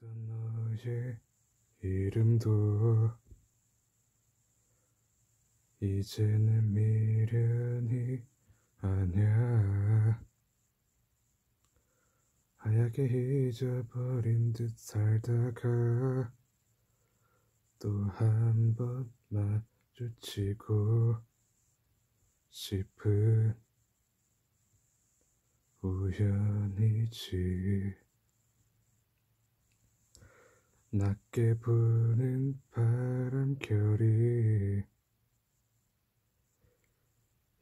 부르던 너의 이름도 이제는 미련이 아냐 하얗게 잊어버린 듯 살다가 또 한 번 마주치고 싶은 우연이지 낮게 부는 바람결이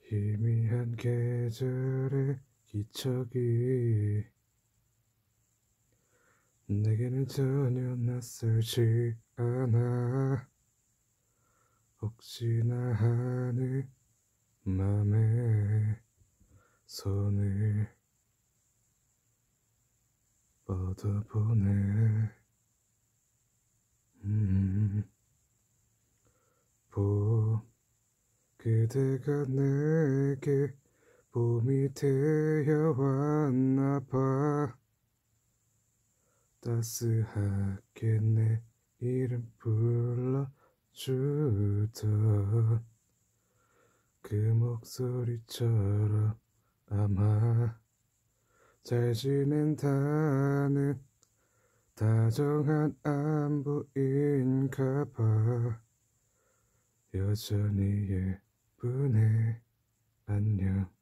희미한 계절의 기척이 내게는 전혀 낯설지 않아. 혹시나 하는 맘에 손을 뻗어보네 음, 봄 그대가 내게 봄이 되어왔나 봐. 따스하게 내 이름 불러주던 그 목소리처럼 아마 잘 지낸다는 다정한 안부인가 봐. 여전히 예 안녕 안녕